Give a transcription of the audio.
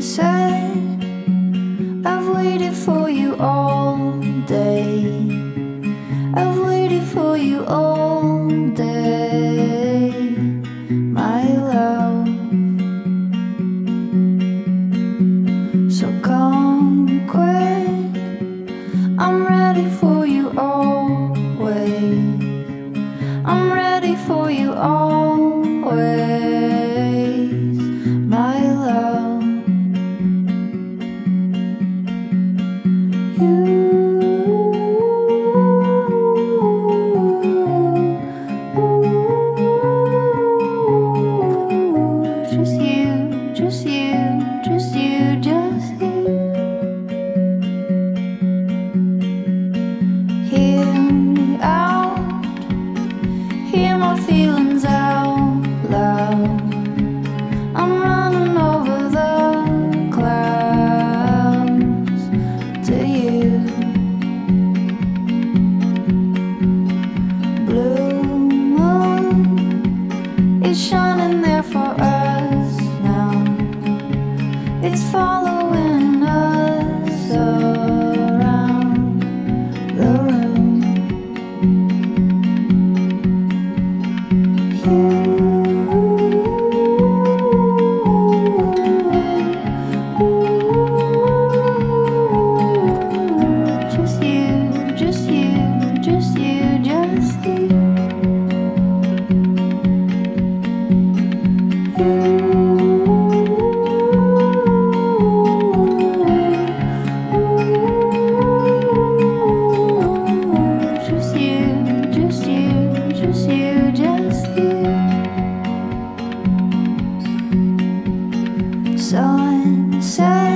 sunset I've waited for you all day. I've waited for you all is falling. sunset.